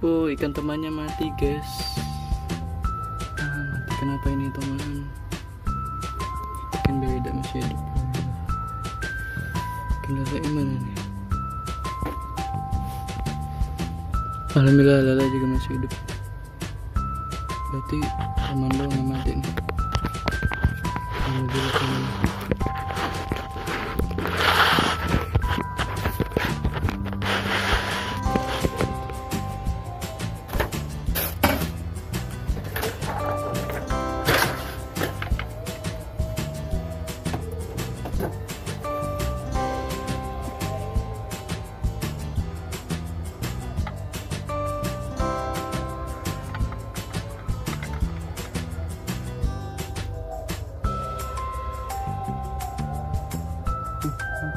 Oh ikan temannya mati guys. Ah, Mati. Kenapa ini teman? Ikan beda masih hidup. Ikan lele mana nih Alhamdulillah lele juga masih hidup. Berarti teman doang yang mati nih Alhamdulillah teman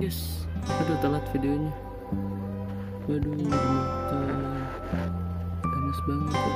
guys aduh telat videonya. Waduh muka panas banget